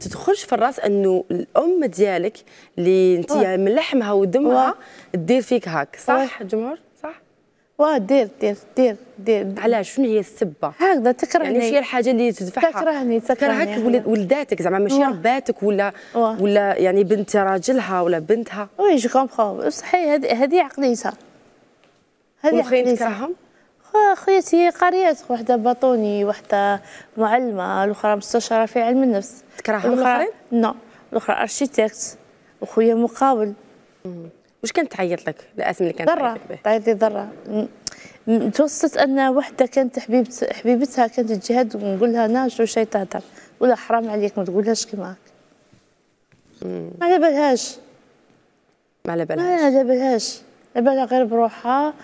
تدخلش في الرأس إنه الأم ديالك اللي أنت. من لحمها ودمها واه. دير فيك هاك. صح. الجمهور صح؟ واه دير دير دير دير. علاش شنو هي السبة؟ هكذا تكرهني. يعني شي الحاجة اللي تدفعها. تكرهني- تكرهك ولداتك زعما ماشي. رباتك ولا واه. ولا يعني بنت راجلها ولا بنتها. oui je comprends. صحيح هذه هذه عقليتها. هذه عقليتها. تكرههم؟ خو- خوياتي قاريات وحده bâtonnier وحده معلمة الأخرى مستشارة في علم النفس. تكرههم الأخرى- الآخرين؟ non. الأخرى architecte وخويا مقاول. واش كانت تعيط لك؟ الأسم اللي كانت تعيط لك به. طيب لي م- توصلت أن وحدة كانت حبيبت حبيبتها كانت تجهد ونقول لها أنا شو شي تهدر. ولا حرام عليك ما تقولهاش كيما هاك ما على بالهاش. ما على بالها ما على بالهاش. على بالها غير بروحها.